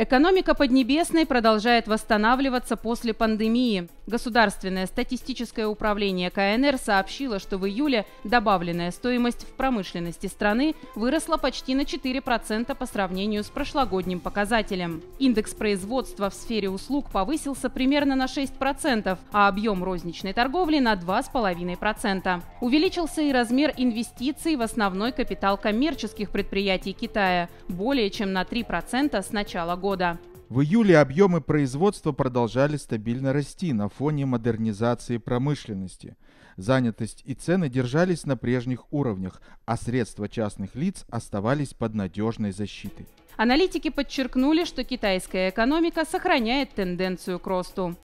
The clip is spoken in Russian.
Экономика Поднебесной продолжает восстанавливаться после пандемии. Государственное статистическое управление КНР сообщило, что в июле добавленная стоимость в промышленности страны выросла почти на 4% по сравнению с прошлогодним показателем. Индекс производства в сфере услуг повысился примерно на 6%, а объем розничной торговли на 2,5%. Увеличился и размер инвестиций в основной капитал коммерческих предприятий Китая – более чем на 3% с начала года года. В июле объемы производства продолжали стабильно расти на фоне модернизации промышленности. Занятость и цены держались на прежних уровнях, а средства частных лиц оставались под надежной защитой. Аналитики подчеркнули, что китайская экономика сохраняет тенденцию к росту.